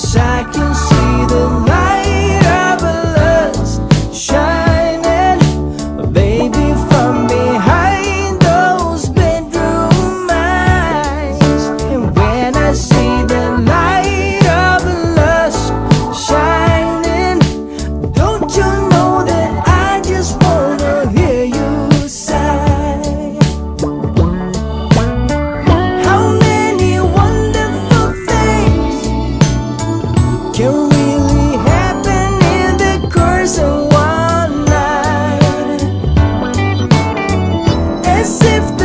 Cause I can sift